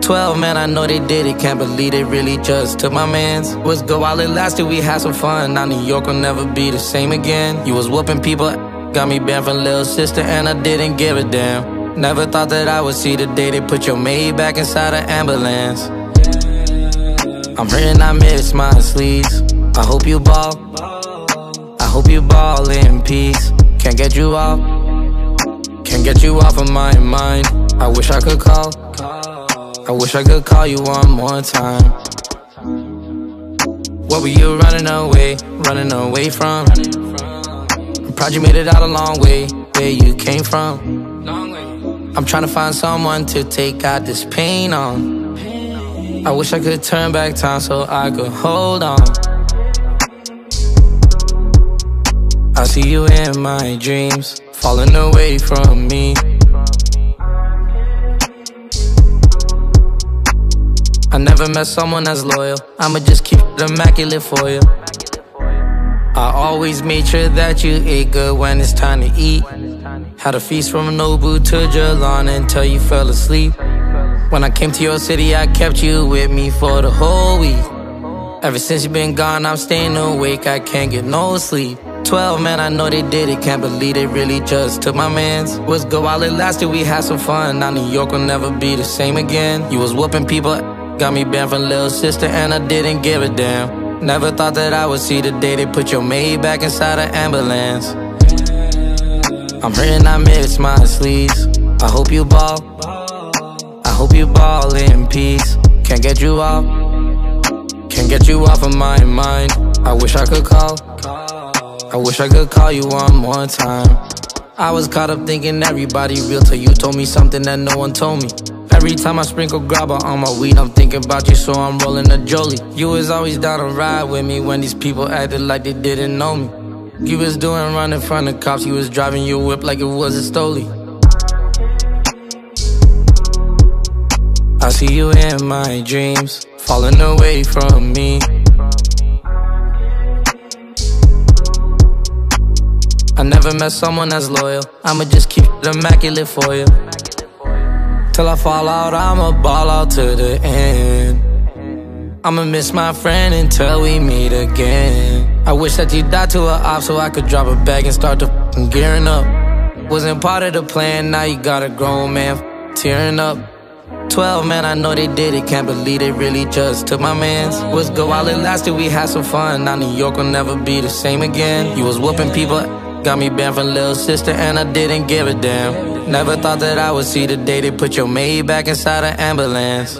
12, man, I know they did it. Can't believe they really just took my mans. Was good while it lasted, we had some fun. Now New York will never be the same again. You was whooping people, got me banned from Little Sister, and I didn't give a damn. Never thought that I would see the day they put your maid back inside an ambulance. I'm hurting, I miss my sleeves. I hope you ball. I hope you ball in peace. Can't get you off. Can't get you off of my mind. I wish I could call. I wish I could call you one more time. What were you running away, running away from? I'm proud you made it out a long way, where you came from. I'm trying to find someone to take out this pain on. I wish I could turn back time so I could hold on. I see you in my dreams, falling away from me. I never met someone as loyal. I'ma just keep it immaculate for you. I always made sure that you ate good when it's time to eat. Had a feast from Nobu to Jalan until you fell asleep. When I came to your city, I kept you with me for the whole week. Ever since you been gone, I'm staying awake, I can't get no sleep. 12, man, I know they did it, can't believe they really just took my mans. Was good while it lasted, we had some fun. Now New York will never be the same again. You was whooping people Got me banned from Little Sister and I didn't give a damn. Never thought that I would see the day they put your maid back inside an ambulance. I'm hurting, I miss my sleeves. I hope you ball. I hope you ball in peace. Can't get you off. Can't get you off of my mind. I wish I could call. I wish I could call you one more time. I was caught up thinking everybody real till you told me something that no one told me. Every time I sprinkle grabber on my weed, I'm thinking about you, so I'm rolling a Jolie. You was always down to ride with me when these people acted like they didn't know me. You was doing run in front of cops, you was driving your whip like it was a stoley. I see you in my dreams, falling away from me. I never met someone as loyal. I'ma just keep it immaculate for you. Till I fall out, I'ma ball out to the end. I'ma miss my friend until we meet again. I wish that you died to a op so I could drop a bag and start to fucking gearing up. Wasn't part of the plan, now you got a grown man tearing up. 12, man, I know they did it. Can't believe they really just took my mans. Was good while it lasted, we had some fun. Now New York will never be the same again. You was whooping people, got me banned from Little Sister, and I didn't give a damn. Never thought that I would see the day they put your maid back inside an ambulance.